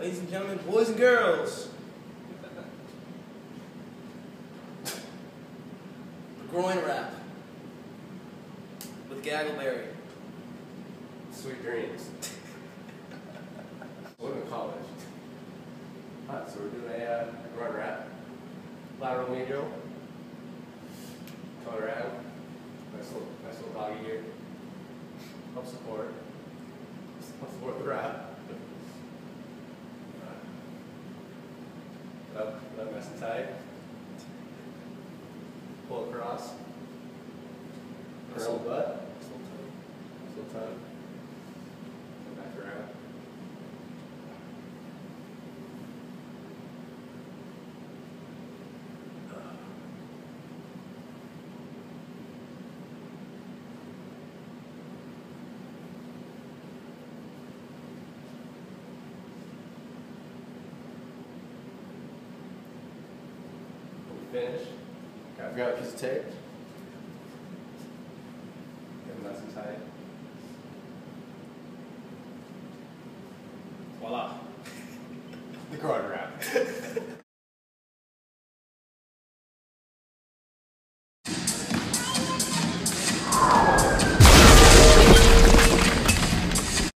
Ladies and gentlemen, boys and girls. the groin wrap with Gaggleberry. Sweet dreams. We're in college. Alright, so we're doing a, uh, a groin wrap. Lateral medial. Colorado. Nice little, nice little doggy here. Help support. Help support the wrap. Alright. Up, nice and tight. Pull across. Curl butt. Finish, I've got a piece of tape. Get them nice and tight. Voila. The groin wrap.